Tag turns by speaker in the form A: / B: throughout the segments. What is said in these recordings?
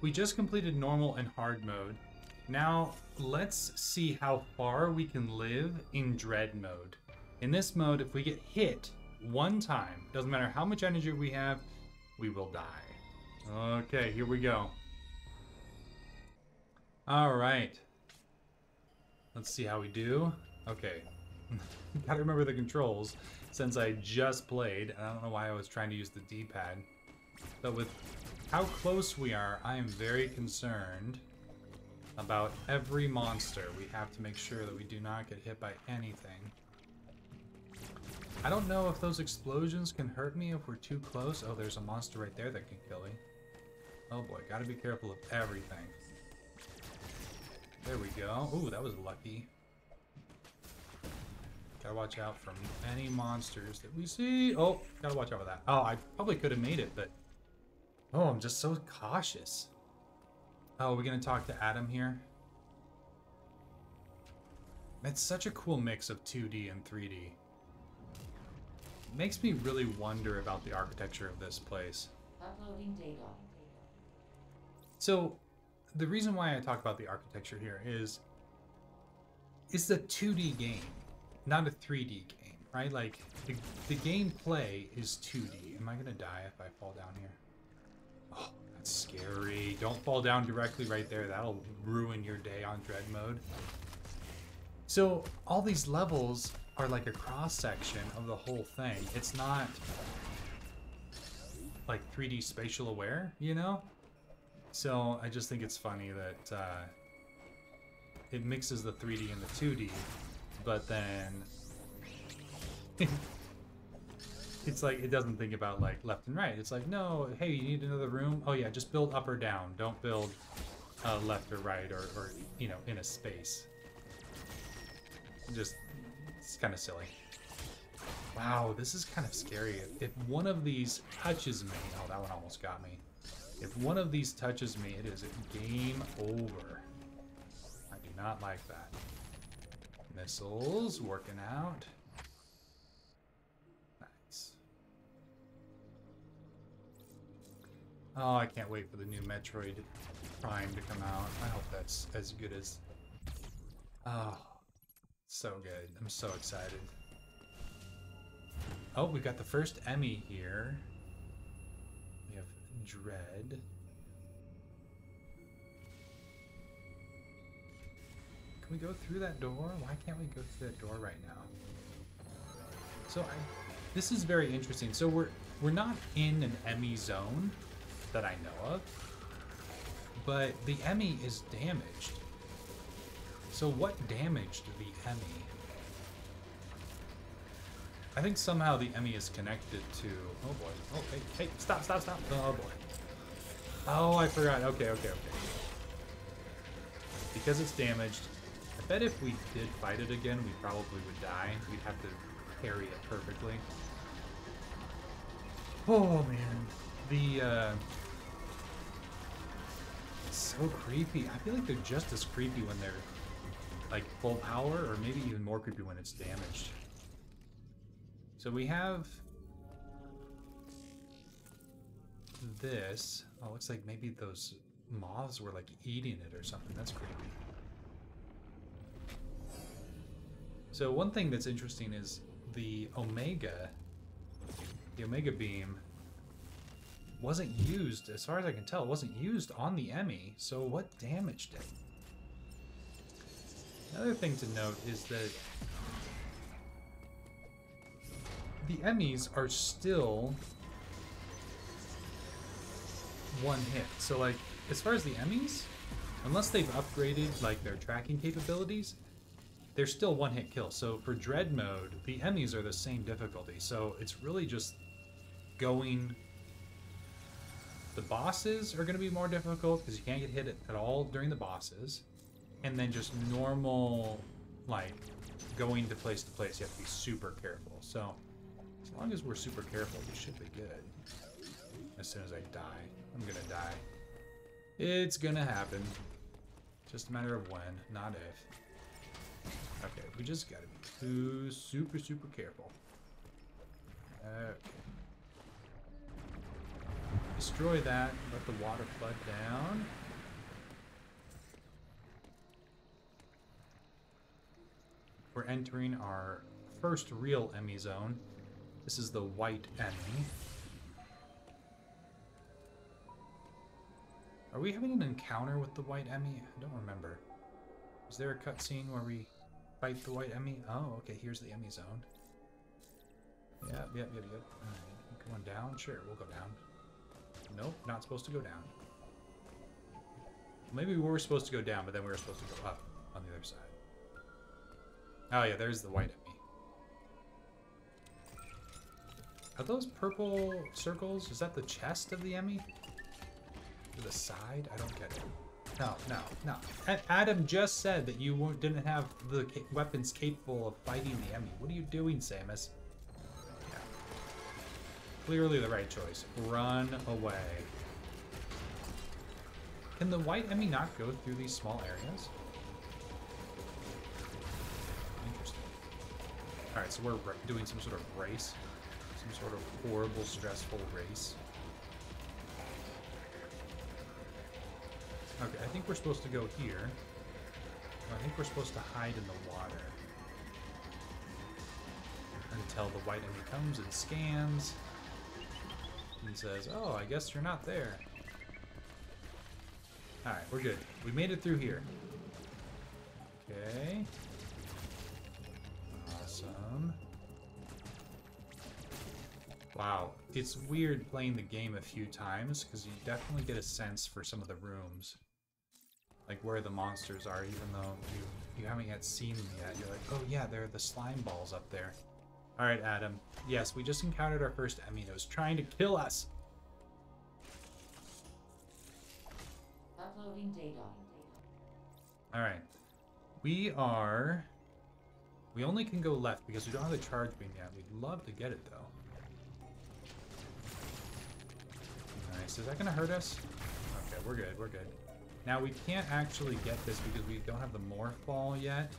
A: we just completed normal and hard mode. Now, let's see how far we can live in dread mode. In this mode, if we get hit one time, doesn't matter how much energy we have, we will die. Okay, here we go. All right. Let's see how we do. Okay. Gotta remember the controls since I just played. I don't know why I was trying to use the D-pad. But with how close we are, I am very concerned about every monster. We have to make sure that we do not get hit by anything. I don't know if those explosions can hurt me if we're too close. Oh, there's a monster right there that can kill me. Oh boy, gotta be careful of everything. There we go. Ooh, that was lucky. Gotta watch out from any monsters that we see. Oh, gotta watch out for that. Oh, I probably could have made it, but... Oh, I'm just so cautious. Oh, are we're gonna talk to Adam here? It's such a cool mix of 2D and 3D. makes me really wonder about the architecture of this place.
B: Uploading data.
A: So, the reason why I talk about the architecture here is it's a 2D game, not a 3D game, right? Like the, the gameplay is 2D. Am I gonna die if I fall down here? Oh, that's scary. Don't fall down directly right there. That'll ruin your day on dread mode. So all these levels are like a cross section of the whole thing. It's not like 3D spatial aware, you know? So I just think it's funny that uh, it mixes the 3D and the 2D, but then it's like it doesn't think about like left and right. It's like no, hey, you need another room. Oh yeah, just build up or down. Don't build uh, left or right or, or you know in a space. Just it's kind of silly. Wow, this is kind of scary. If one of these touches me, oh, that one almost got me. If one of these touches me, it is game over. I do not like that. Missiles working out. Nice. Oh, I can't wait for the new Metroid Prime to come out. I hope that's as good as... Oh, so good. I'm so excited. Oh, we got the first EMMI here. We have Dread. Can we go through that door? Why can't we go through that door right now? So I, this is very interesting. So we're we're not in an EMMI zone that I know of, but the EMMI is damaged. So what damaged the EMMI? I think somehow the EMMI is connected to. Oh boy. Oh hey hey stop stop stop. Oh, oh boy. Oh I forgot. Okay okay okay. Because it's damaged. I bet if we did fight it again, we probably would die. We'd have to parry it perfectly. Oh man, the uh, so creepy. I feel like they're just as creepy when they're like full power, or maybe even more creepy when it's damaged. So we have this. Oh, looks like maybe those moths were like eating it or something. That's creepy. So one thing that's interesting is the Omega, the Omega beam wasn't used, as far as I can tell, wasn't used on the EMMI, so what damaged it? Another thing to note is that the EMMIs are still one hit. So like, as far as the EMMIs, unless they've upgraded like their tracking capabilities, they're still one hit kill. So for Dread mode, the EMMIs are the same difficulty. So it's really just going. The bosses are going to be more difficult because you can't get hit at all during the bosses. And then just normal, like, going to place to place, you have to be super careful. So as long as we're super careful, we should be good. As soon as I die, I'm gonna die. It's gonna happen. Just a matter of when, not if. Okay, we just gotta be super, super careful. Okay. Destroy that. Let the water flood down. We're entering our first real EMMI zone. This is the white EMMI. Are we having an encounter with the white EMMI? I don't remember. Is there a cutscene where we fight the white EMMI? Oh, okay, here's the EMMI zone. Yep, yep, yep, yep. Alright, going down? Sure, we'll go down. Nope, not supposed to go down. Maybe we were supposed to go down, but then we were supposed to go up on the other side. Oh yeah, there's the white EMMI. Are those purple circles? Is that the chest of the EMMI? The side? I don't get it. No, no, no. Adam just said that you didn't have the weapons capable of fighting the EMMI. What are you doing, Samus? Clearly the right choice. Run away. Can the white EMMI not go through these small areas? Interesting. Alright, so we're doing some sort of race. Some sort of horrible, stressful race. Okay, I think we're supposed to go here. I think we're supposed to hide in the water. Until the white enemy comes and scans. And says, oh, I guess you're not there. Alright, we're good. We made it through here. Okay. Awesome. Wow, it's weird playing the game a few times because you definitely get a sense for some of the rooms like where the monsters are, even though you you haven't yet seen them yet. You're like, oh yeah, there are the slime balls up there. All right, Adam. Yes, we just encountered our first Eminos trying to kill us.
B: Uploading data.
A: All right, we are. We only can go left because we don't have the charge beam yet. We'd love to get it though. Nice. Is that gonna hurt us? Okay, we're good. We're good. Now we can't actually get this because we don't have the morph ball yet.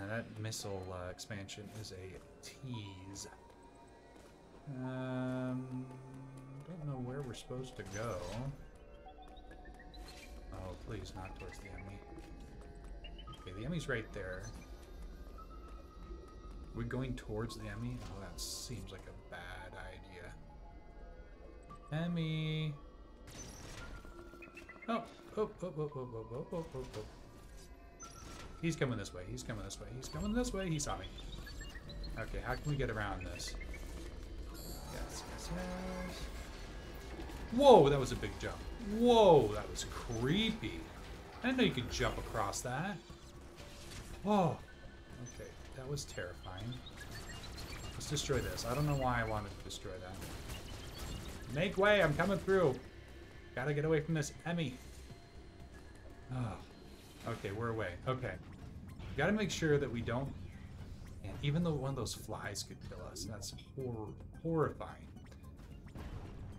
A: And that missile uh, expansion is a tease. Um, don't know where we're supposed to go. Oh, please, not towards the enemy. Okay, the enemy's right there. We're going towards the enemy? Oh, that seems like a bad idea. EMMI! Oh, oh, oh, oh, oh, oh, oh, oh, oh, oh. He's coming this way. He's coming this way. He's coming this way. He saw me. Okay, how can we get around this? Yes, yes, yes. Whoa, that was a big jump. Whoa, that was creepy. I didn't know you could jump across that. Whoa. Okay, that was terrifying. Let's destroy this. I don't know why I wanted to destroy that. Make way, I'm coming through. Gotta get away from this EMMI. Oh. Okay, we're away. Okay. Gotta make sure that we don't... And even though one of those flies could kill us, that's hor horrifying.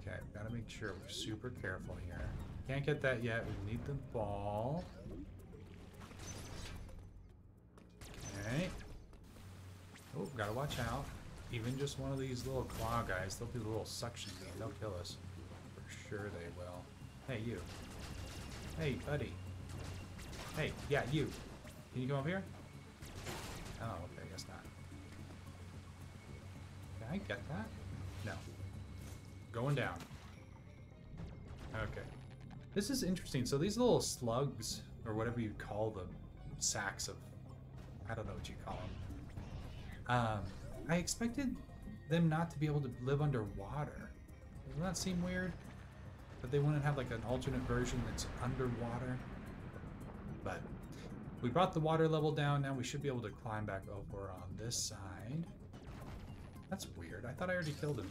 A: Okay, gotta make sure we're super careful here. Can't get that yet. We need the ball. Okay. Oh, gotta watch out. Even just one of these little claw guys, they'll do the little suction beam. They'll kill us. For sure they will. Hey, you. Hey, buddy. Hey, yeah, you. Can you come up here? Oh, okay, I guess not. Can I get that? No. Going down. Okay. This is interesting. So these little slugs, or whatever you call them, sacks of... I don't know what you call them. Um, I expected them not to be able to live underwater. Doesn't that seem weird? That they wouldn't have like an alternate version that's underwater. But we brought the water level down. Now we should be able to climb back over on this side. That's weird. I thought I already killed him.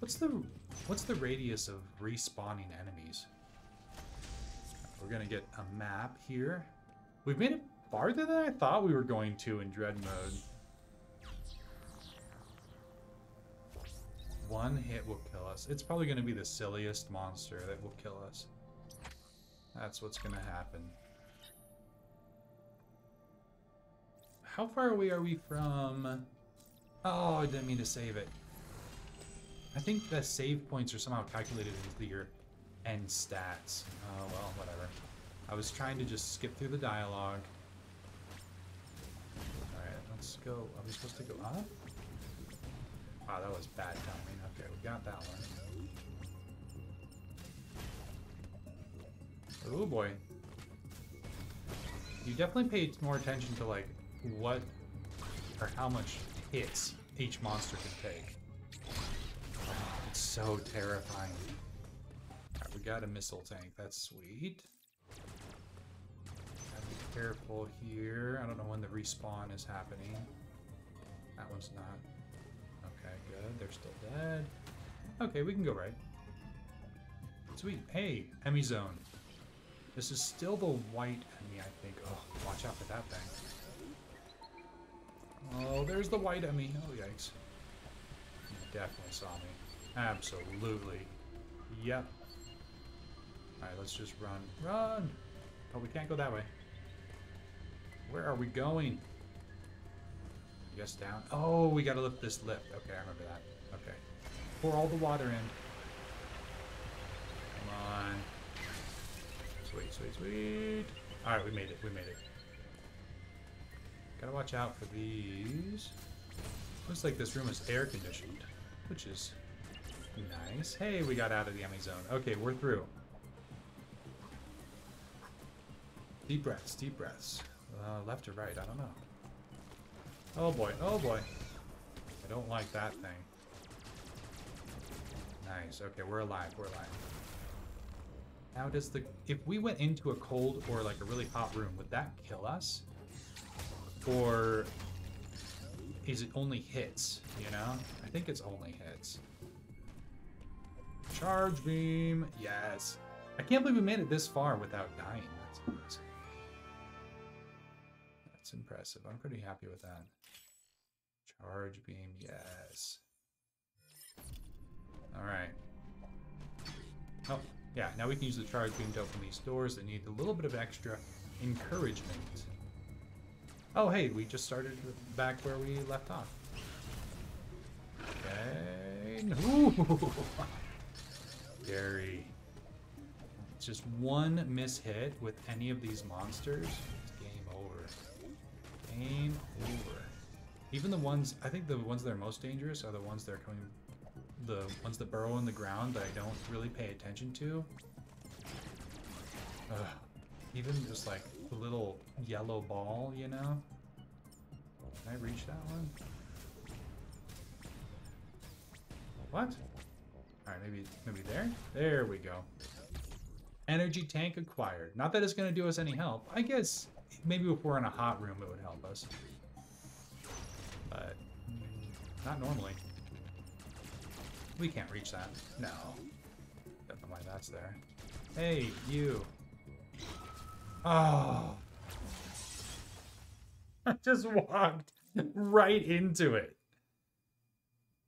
A: What's the what's the radius of respawning enemies? We're gonna get a map here. We've made it farther than I thought we were going to in Dread mode. One hit will kill us. It's probably to be the silliest monster that will kill us. That's what's to happen. How far away are we from... Oh, I didn't mean to save it. I think the save points are somehow calculated into your end stats. Oh, well, whatever. I was trying to just skip through the dialogue. Alright, let's go. Are we supposed to go up? Wow, that was bad timing. Okay, we got that one. Oh boy. You definitely paid more attention to like what or how much hits each monster can take. It's so terrifying. Right, we got a missile tank. That's sweet. Gotta be careful here. I don't know when the respawn is happening. That one's not. Okay, good. They're still dead. Okay, we can go right. Sweet. Hey, EMMI Zone. This is still the white EMMI, I think. Oh, watch out for that thing. Oh, there's the white EMMI. Oh, yikes. You definitely saw me. Absolutely. Yep. Alright, let's just run. Run! Oh, we can't go that way. Where are we going? I guess down. Oh, we gotta lift this lift. Okay, I remember that. Okay. Pour all the water in. Come on. Sweet, sweet, sweet. Alright, we made it. We made it. Gotta watch out for these. Looks like this room is air conditioned, which is nice. Hey, we got out of the EMMI zone. Okay, we're through. Deep breaths, deep breaths. Uh, left or right, I don't know. Oh boy, oh boy. I don't like that thing. Nice, okay, we're alive, we're alive. Now does the... If we went into a cold or like a really hot room, would that kill us? Or is it only hits, you know? I think it's only hits. Charge beam, yes. I can't believe we made it this far without dying. That's amazing. That's impressive. I'm pretty happy with that. Charge beam, yes. Alright. Oh, yeah, now we can use the charge beam to open these doors that need a little bit of extra encouragement. Oh, hey, we just started back where we left off. Okay. Ooh. Scary. Just one miss hit with any of these monsters, game over. Game over. Even the ones, I think the ones that are most dangerous are the ones that are coming, the ones that burrow in the ground that I don't really pay attention to. Ugh. Even just like the little yellow ball, you know? Can I reach that one? What? Alright, maybe maybe there? There we go. Energy tank acquired. Not that it's going to do us any help. I guess maybe if we're in a hot room it would help us. But mm, not normally. We can't reach that. No. Know that's there. Hey, you. Oh. I just walked right into it.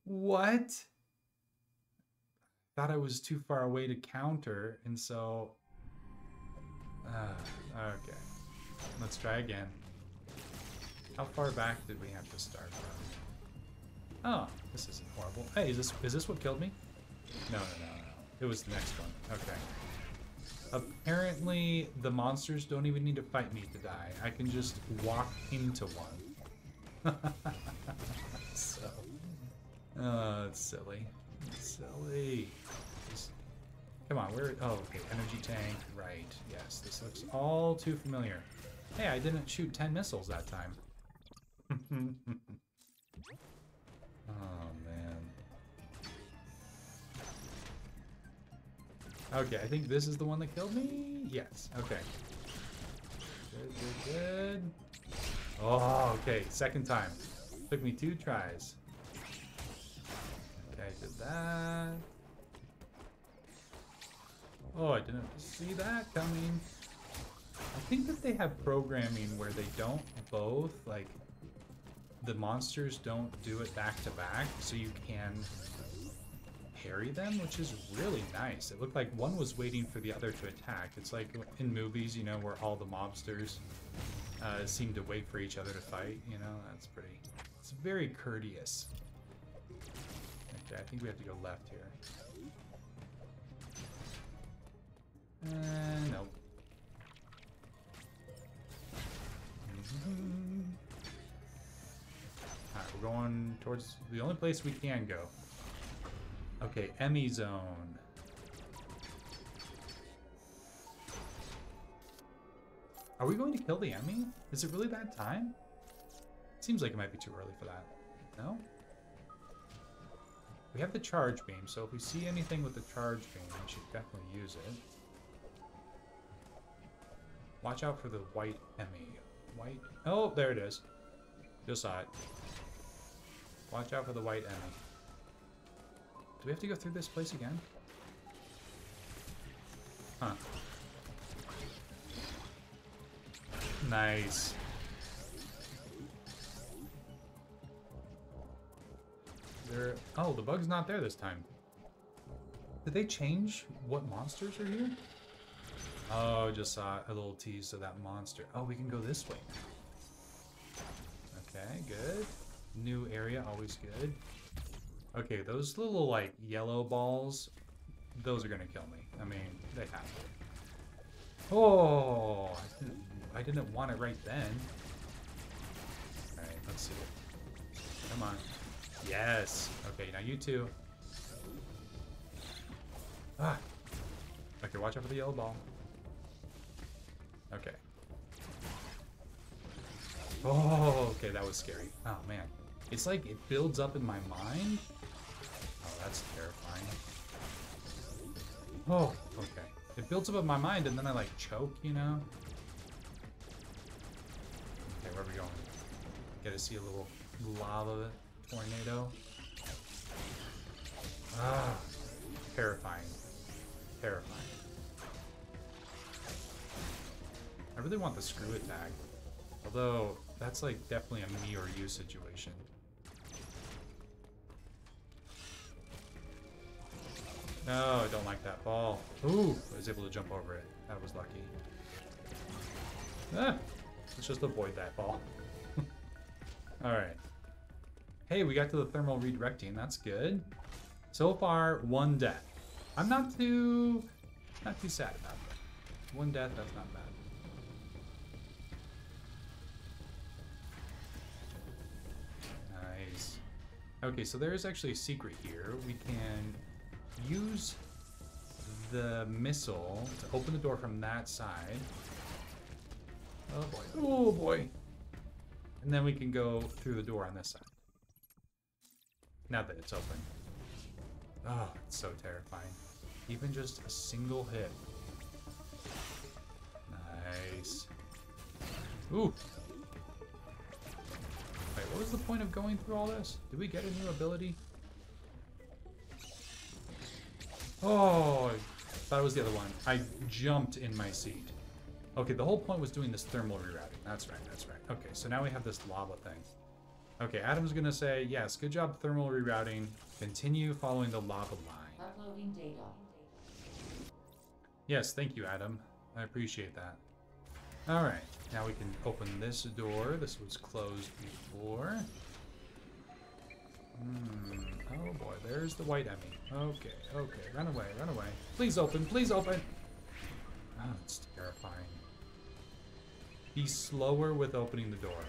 A: What? Thought I was too far away to counter, and so... Uh, okay. Let's try again. How far back did we have to start from? Oh, this isn't horrible. Hey, is this is this what killed me? No, no, no, no. It was the next one. Okay. Apparently, the monsters don't even need to fight me to die. I can just walk into one. so, uh, it's silly. Silly. Just, come on, where? Oh, okay. Energy tank. Right. Yes, this looks all too familiar. Hey, I didn't shoot 10 missiles that time. oh, man. Okay, I think this is the one that killed me? Yes, okay. Good, good, good. Oh, okay, second time. Took me two tries. Okay, did that. Oh, I didn't see that coming. I think that they have programming where they don't both, like, the monsters don't do it back to back, so you can parry them, which is really nice. It looked like one was waiting for the other to attack. It's like in movies, you know, where all the mobsters uh, seem to wait for each other to fight, you know? That's pretty... It's very courteous. Okay, I think we have to go left here. Uh, nope. Alright, we're going towards the only place we can go. Okay, EMMI Zone. Are we going to kill the EMMI? Is it really that time? Seems like it might be too early for that. No? We have the charge beam, so if we see anything with the charge beam, we should definitely use it. Watch out for the white EMMI. White... Oh, there it is. Just saw it. Watch out for the white EMMI. Do we have to go through this place again? Huh. Nice. There. Oh, the bug's not there this time. Did they change what monsters are here? Oh, just saw a little tease of that monster. Oh, we can go this way Okay, good. New area, always good. Okay, those little, like, yellow balls, those are gonna kill me. I mean, they have to. Oh, I didn't, I didn't want it right then. Alright, let's see it. Come on. Yes. Okay, now you two. Ah. Okay, watch out for the yellow ball. Okay. Oh, okay, that was scary. Oh, man. It's like it builds up in my mind. Oh, that's terrifying. Oh, okay. It builds up in my mind and then I like choke, you know? Okay, where are we going? Get to see a little lava tornado. Ah, terrifying. Terrifying. I really want the screw attack. Although, that's like definitely a me or you situation. No, I don't like that ball. Ooh, I was able to jump over it. That was lucky. Ah, let's just avoid that ball. Alright. Hey, we got to the thermal redirecting. That's good. So far, one death. I'm not too, not too sad about that. One death, that's not bad. Nice. Okay, so there is actually a secret here. We can use the missile to open the door from that side. Oh boy. Oh boy. And then we can go through the door on this side. Now that it's open. Oh, it's so terrifying. Even just a single hit. Nice. Ooh. Wait, what was the point of going through all this? Did we get a new ability? Oh, I thought it was the other one. I jumped in my seat. Okay, the whole point was doing this thermal rerouting. That's right, that's right. Okay, so now we have this lava thing. Okay, Adam's gonna say, yes, good job thermal rerouting. Continue following the lava line.
B: Uploading data.
A: Yes, thank you, Adam. I appreciate that. Alright, now we can open this door. This was closed before. Hmm. Oh boy, there's the white EMMI. Okay, okay, run away, run away. Please open, please open! Oh, it's terrifying. Be slower with opening the door.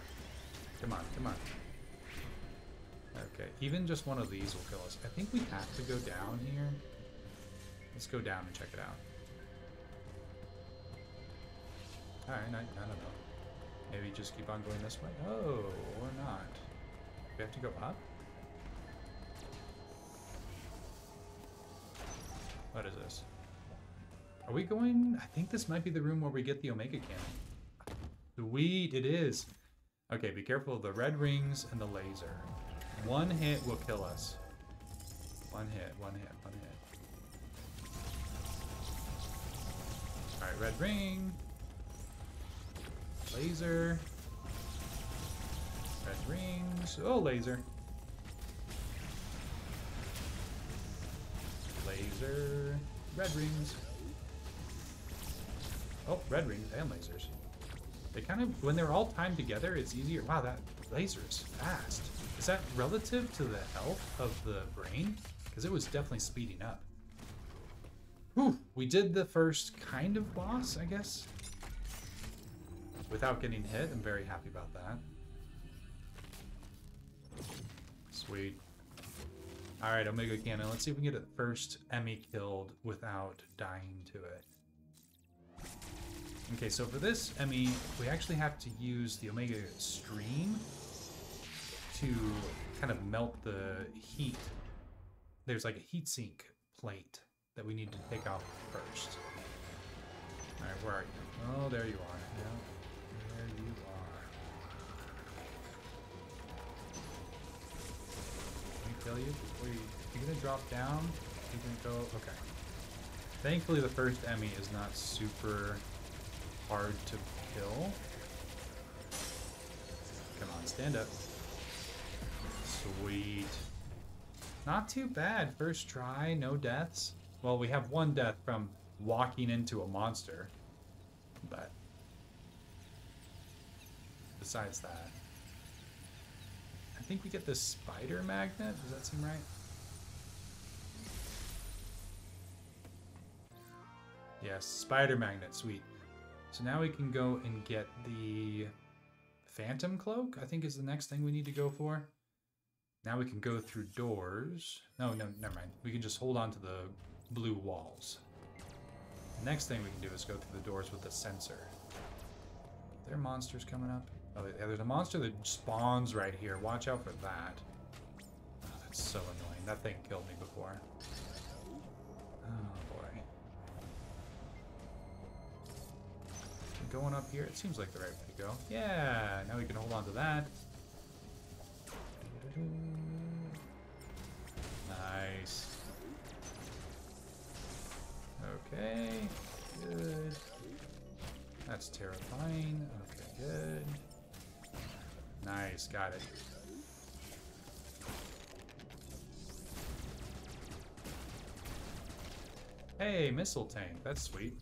A: Come on, come on. Okay, even just one of these will kill us. I think we have to go down here. Let's go down and check it out. Alright, I, I don't know. Maybe just keep on going this way? Oh, or not. We have to go up? What is this? Are we going... I think this might be the room where we get the Omega Cannon. Sweet, it is. Okay, be careful of the red rings and the laser. One hit will kill us. One hit, one hit, one hit. Alright, red ring. Laser. Red rings. Oh, laser. Laser. Red rings. Oh, red rings and lasers. They kind of, when they're all timed together, it's easier. Wow, that laser is fast. Is that relative to the health of the brain? Because it was definitely speeding up. Whew, we did the first kind of boss, I guess. Without getting hit, I'm very happy about that. Sweet. Alright, Omega Cannon. Let's see if we can get the first EMMI killed without dying to it. Okay, so for this EMMI, we actually have to use the Omega Stream to kind of melt the heat. There's like a heat sink plate that we need to take out first. Alright, where are you? Oh, there you are. Yeah, kill you before you're gonna drop down? You gonna go... Okay. Thankfully, the first EMMI is not super hard to kill. Come on, stand up. Sweet. Not too bad. First try, no deaths. Well, we have one death from walking into a monster. But besides that, think we get the spider magnet. Does that seem right? Yes, spider magnet, sweet. So now we can go and get the phantom cloak, I think is the next thing we need to go for. Now we can go through doors. No, no, never mind. We can just hold on to the blue walls. The next thing we can do is go through the doors with the sensor. There are there monsters coming up? Oh, there's a monster that spawns right here. Watch out for that. Oh, that's so annoying. That thing killed me before. Oh, boy. Going up here, it seems like the right way to go. Yeah, now we can hold on to that. Nice. Okay, good. That's terrifying. Okay, good. Nice, got it. Hey, missile tank. That's sweet.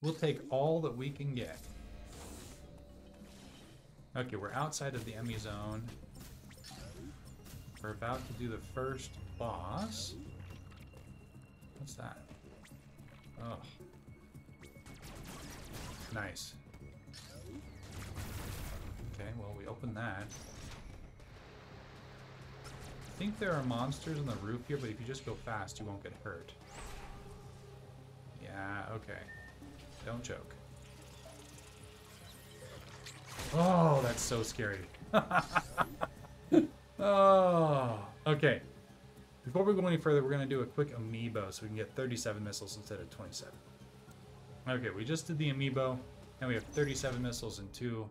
A: We'll take all that we can get. Okay, we're outside of the EMMI zone. We're about to do the first boss. What's that? Oh. Nice. Okay, well, we open that. I think there are monsters on the roof here, but if you just go fast, you won't get hurt. Yeah, okay. Don't joke. Oh, that's so scary. oh, okay. Before we go any further, we're going to do a quick amiibo so we can get 37 missiles instead of 27. Okay, we just did the amiibo, and we have 37 missiles and two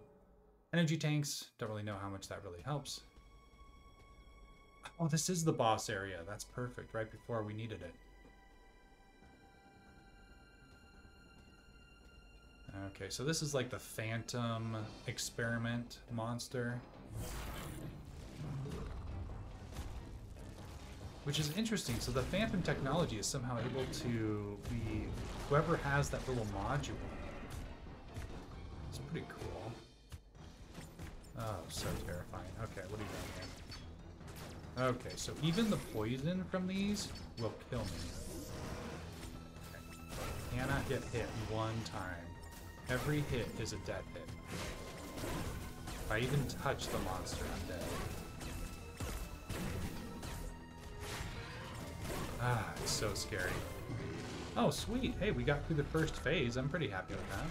A: energy tanks. Don't really know how much that really helps. Oh, this is the boss area. That's perfect, right before we needed it. Okay, so this is like the Phantom experiment monster. Which is interesting. So the Phantom technology is somehow able to be whoever has that little module. It's pretty cool. Oh, so terrifying. Okay, what are you doing here? Okay, so even the poison from these will kill me. Okay. Cannot get hit one time. Every hit is a dead hit. If I even touch the monster, I'm dead. Ah, it's so scary. Oh, sweet. Hey, we got through the first phase. I'm pretty happy with that.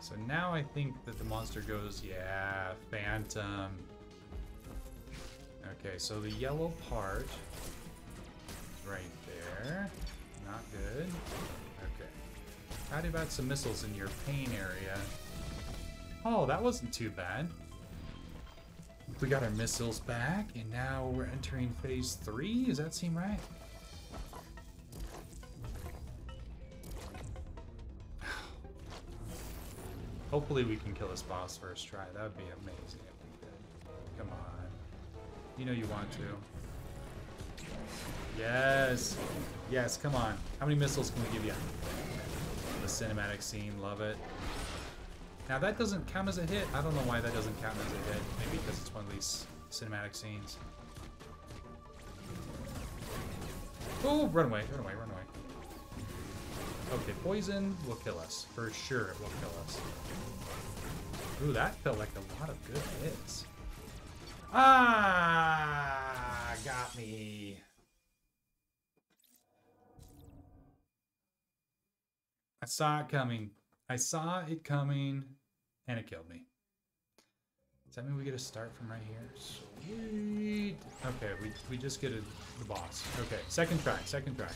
A: So now I think that the monster goes, yeah, Phantom. Okay, so the yellow part is right there. Not good. Okay. How about some missiles in your pain area? Oh, that wasn't too bad. We got our missiles back, and now we're entering phase three. Does that seem right? Hopefully we can kill this boss first try. That would be amazing if we did. Come on. You know you want to. Yes. Yes, come on. How many missiles can we give you? the cinematic scene, love it. Now that doesn't count as a hit. I don't know why that doesn't count as a hit. Maybe because it's one of these cinematic scenes. Oh, run away, run away, run away. Okay, poison will kill us. For sure it will kill us. Ooh, that felt like a lot of good hits. Ah, got me. I saw it coming. I saw it coming, and it killed me. Does that mean we get a start from right here? Sweet. Okay, we, we just get a, the boss. Okay, second try, second try.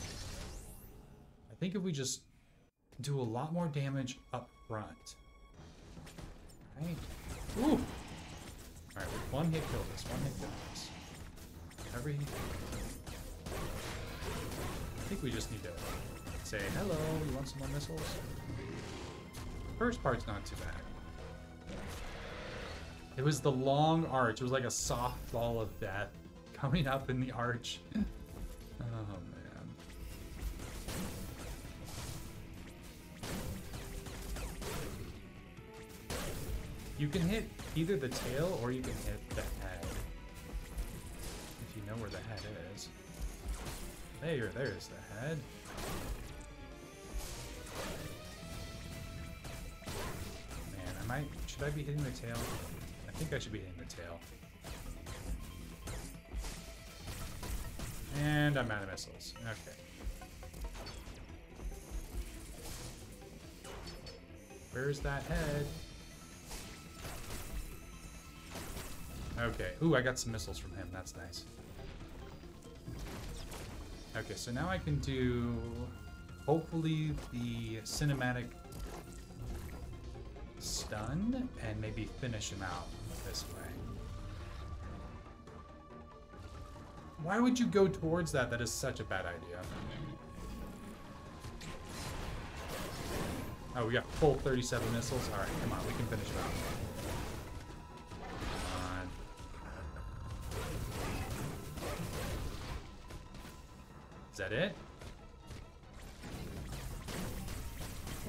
A: I think if we just do a lot more damage up front. Right? Ooh! Alright, one hit kill this, one hit kill this. Every I think we just need to say, hello, you want some more missiles? First part's not too bad. It was the long arch. It was like a soft softball of death coming up in the arch. Mm. oh, man. You can hit either the tail or you can hit the head. If you know where the head is. There, there's the head. Man, I might, should I be hitting the tail? I think I should be hitting the tail. And I'm out of missiles. Okay. Where's that head? Okay. Ooh, I got some missiles from him. That's nice. Okay, so now I can do, hopefully, the cinematic stun and maybe finish him out this way. Why would you go towards that? That is such a bad idea. Oh, we got full 37 missiles? Alright, come on, we can finish him out. Is that it?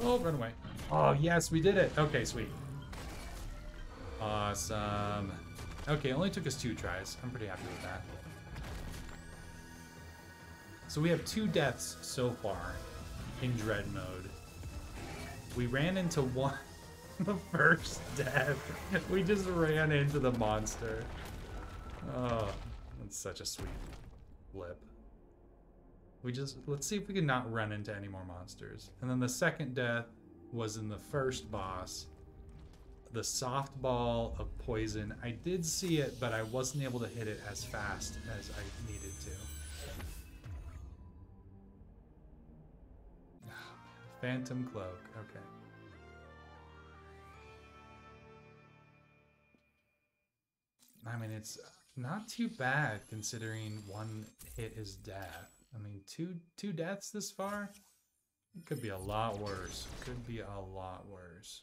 A: Oh, run away. Oh, yes, we did it. Okay, sweet. Awesome. Okay, only took us two tries. I'm pretty happy with that. So we have two deaths so far in Dread mode. We ran into one, the first death. We just ran into the monster. Oh, that's such a sweet blip. We just, let's see if we can not run into any more monsters. And then the second death was in the first boss. The softball of poison. I did see it, but I wasn't able to hit it as fast as I needed to. Phantom Cloak, okay. I mean, it's not too bad considering one hit is death. I mean, two two deaths this far? It could be a lot worse. Could be a lot worse.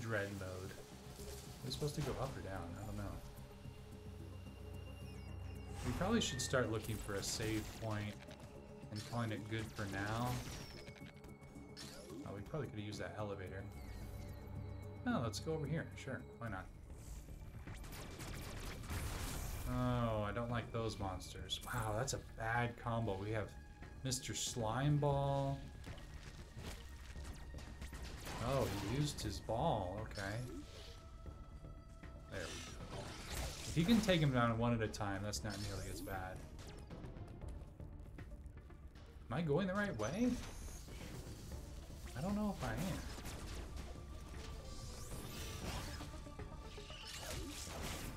A: Dread mode. We're we supposed to go up or down? I don't know. We probably should start looking for a save point and calling it good for now. Oh, we probably could have used that elevator. No, let's go over here. Sure, why not? Oh, I don't like those monsters. Wow, that's a bad combo. We have Mr. Slime Ball. Oh, he used his ball. Okay. There we go. If you can take him down one at a time, that's not nearly as bad. Am I going the right way? I don't know if I am.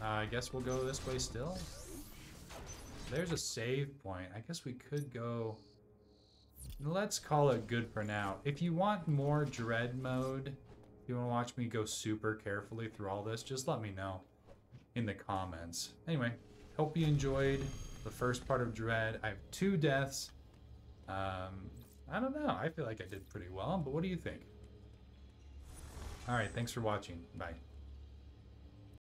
A: Uh, I guess we'll go this way still. There's a save point. I guess we could go... Let's call it good for now. If you want more Dread mode, if you want to watch me go super carefully through all this, just let me know in the comments. Anyway, hope you enjoyed the first part of Dread. I have two deaths. Um, I don't know. I feel like I did pretty well, but what do you think? Alright, thanks for watching. Bye.